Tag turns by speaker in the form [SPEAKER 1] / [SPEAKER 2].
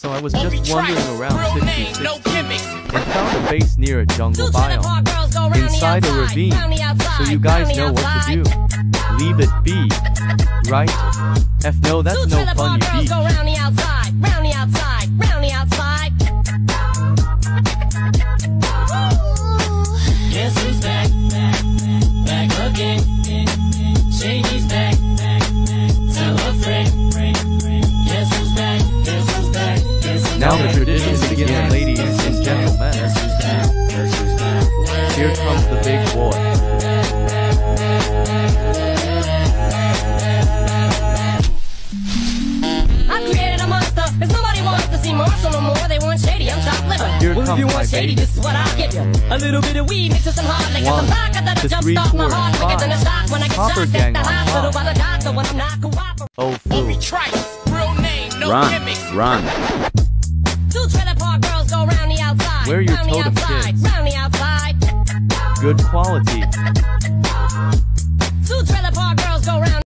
[SPEAKER 1] So I was just wandering around
[SPEAKER 2] real
[SPEAKER 1] 60
[SPEAKER 2] name, no
[SPEAKER 1] and found a base near a jungle
[SPEAKER 3] Two
[SPEAKER 1] biome
[SPEAKER 3] park girls go round the
[SPEAKER 1] inside a ravine.
[SPEAKER 3] outside,
[SPEAKER 1] So you guys
[SPEAKER 3] round the
[SPEAKER 1] know what to do. Leave it be. Right? F no, that's
[SPEAKER 3] Two
[SPEAKER 1] no
[SPEAKER 3] trailer
[SPEAKER 1] fun, you
[SPEAKER 3] girls
[SPEAKER 1] geek.
[SPEAKER 3] go round the outside, round the outside, round the outside.
[SPEAKER 4] Guess who's back? Back again. Shady's
[SPEAKER 1] Now the traditions begin, ladies and gentlemen.
[SPEAKER 4] Guess who's back? Guess who's?
[SPEAKER 1] Here comes the big boy.
[SPEAKER 3] I created a monster, cause nobody wants to see Marshall no more. They want shady, I'm top liver.
[SPEAKER 1] Here
[SPEAKER 3] well, if you want shady,
[SPEAKER 1] baby.
[SPEAKER 3] this is what I'll give you. A little bit of weed mixed with some hard liquor, some vodka that'll
[SPEAKER 1] to
[SPEAKER 3] jump
[SPEAKER 1] three
[SPEAKER 3] start my
[SPEAKER 1] quarters,
[SPEAKER 3] heart quicker than a
[SPEAKER 1] five.
[SPEAKER 3] shock when I get
[SPEAKER 1] Copper
[SPEAKER 3] shocked
[SPEAKER 1] gang
[SPEAKER 3] at the
[SPEAKER 1] on
[SPEAKER 3] hospital by the doctor when I'm not cooperating.
[SPEAKER 1] Oh,
[SPEAKER 2] Won't be
[SPEAKER 1] fool.
[SPEAKER 2] trifles, real name, no
[SPEAKER 5] Run,
[SPEAKER 2] gimmicks.
[SPEAKER 5] run.
[SPEAKER 1] Where your totem kids? Good quality.